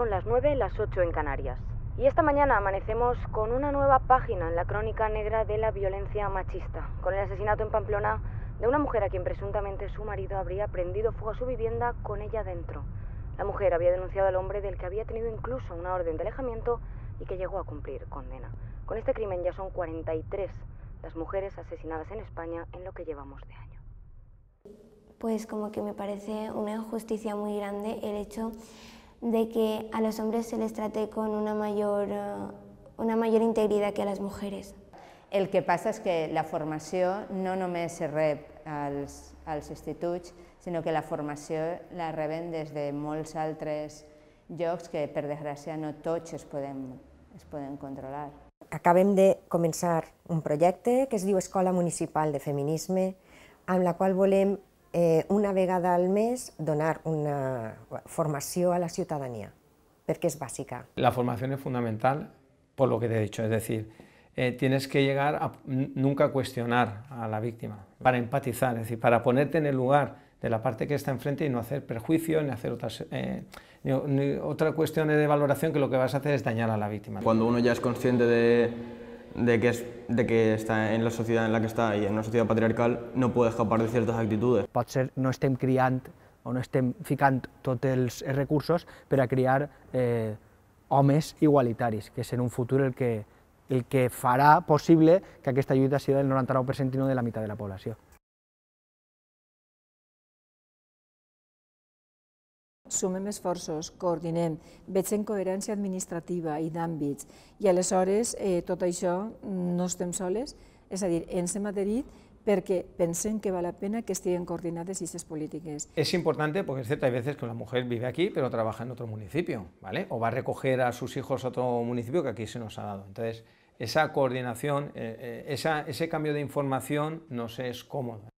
son las 9, las 8 en Canarias. Y esta mañana amanecemos con una nueva página en la crónica negra de la violencia machista, con el asesinato en Pamplona de una mujer a quien presuntamente su marido habría prendido fuego a su vivienda con ella dentro. La mujer había denunciado al hombre del que había tenido incluso una orden de alejamiento y que llegó a cumplir condena. Con este crimen ya son 43 las mujeres asesinadas en España en lo que llevamos de año. Pues como que me parece una injusticia muy grande el hecho de que a los hombres se les trate con una mayor, eh, una mayor integridad que a las mujeres. El que passa és que la formació no només se rep als, als instituts, sinó que la formació la reben des de molts altres llocs que, per desgràcia, no tots es poden, es poden controlar. Acabem de començar un projecte que es diu Escola Municipal de Feminisme, amb la qual volem eh, una vegada al mes donar una formació a la ciutadania, perquè és bàsica. La formación es fundamental por lo que te he dicho, es decir, eh, tienes que llegar a nunca cuestionar a la víctima, para empatizar, es decir, para ponerte en el lugar de la parte que está enfrente y no hacer perjuicio, ni hacer otras, eh, ni, ni otra cuestión de valoración que lo que vas a hacer es dañar a la víctima. Cuando uno ya es consciente de, de, que es, de que está en la sociedad en la que está y en una sociedad patriarcal, no puede escapar de ciertas actitudes. Potser no estem criant o no estem ficant tots els recursos per a criar eh, homes igualitaris, que és en un futur el que, el que farà possible que aquesta lluita sigui del 99% i no de la meitat de la població. Sumem esforços, coordinem, veig coherència administrativa i d'àmbits i aleshores eh, tot això no estem soles, és a dir, ens hem adherit perquè pensem que val la pena que estiguin coordinades aquestes polítiques. Es importante porque es cierto, hay veces que una mujer vive aquí pero trabaja en otro municipio, ¿vale? O va a recoger a sus hijos a otro municipio que aquí se nos ha dado. Entonces, esa coordinación, eh, eh, esa, ese cambio de información nos es cómodo.